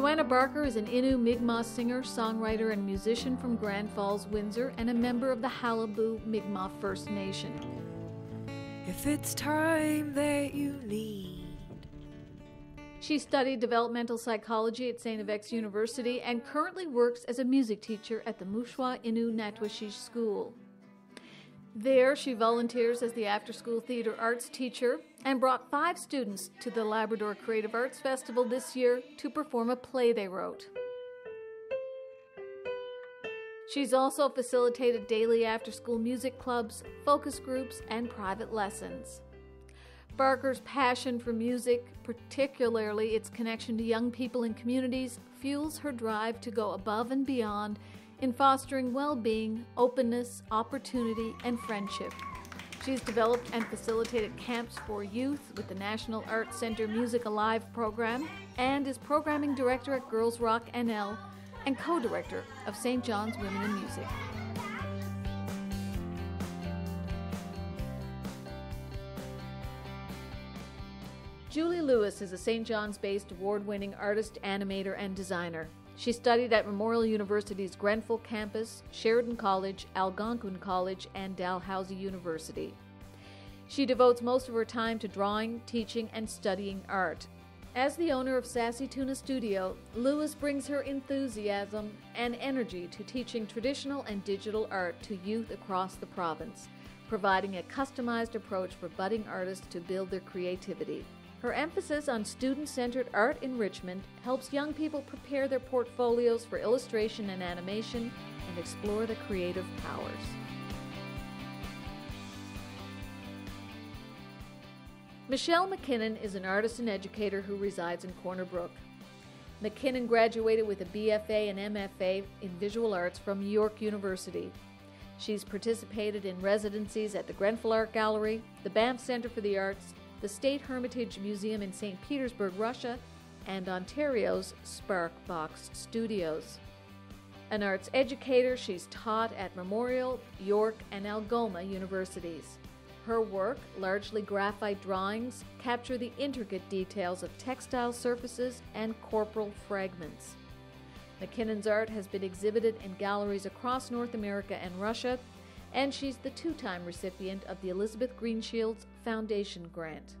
Joanna Barker is an Innu Mi'kmaq singer, songwriter, and musician from Grand Falls, Windsor, and a member of the Qalipu Mi'kmaq First Nation. If it's time that you need. She studied developmental psychology at St. FX University and currently works as a music teacher at the Mushuau Innu Natuashish School. There, she volunteers as the after school theater arts teacher and brought five students to the Labrador Creative Arts Festival this year to perform a play they wrote. She's also facilitated daily after school music clubs, focus groups, and private lessons. Barker's passion for music, particularly its connection to young people and communities, fuels her drive to go above and beyond in fostering well being, openness, opportunity, and friendship. She's developed and facilitated camps for youth with the National Arts Center Music Alive program and is programming director at Girls Rock NL and co director of St. John's Women in Music. Julie Lewis is a St. John's based award winning artist, animator, and designer. She studied at Memorial University's Grenfell campus, Sheridan College, Algonquin College, and Dalhousie University. She devotes most of her time to drawing, teaching, and studying art. As the owner of Sassy Tuna Studio, Lewis brings her enthusiasm and energy to teaching traditional and digital art to youth across the province, providing a customized approach for budding artists to build their creativity. Her emphasis on student centered art enrichment helps young people prepare their portfolios for illustration and animation and explore the creative powers. Michelle MacKinnon is an artist and educator who resides in Corner Brook. MacKinnon graduated with a BFA and MFA in visual arts from York University. She's participated in residencies at the Grenfell Art Gallery, the Banff Center for the Arts, the State Hermitage Museum in St. Petersburg, Russia, and Ontario's Sparkbox Studios. An arts educator, she's taught at Memorial, York, and Algoma universities. Her work, largely graphite drawings, capture the intricate details of textile surfaces and corporal fragments. MacKinnon's art has been exhibited in galleries across North America and Russia, and she's the two time recipient of the Elizabeth Greenshields Foundation Grant.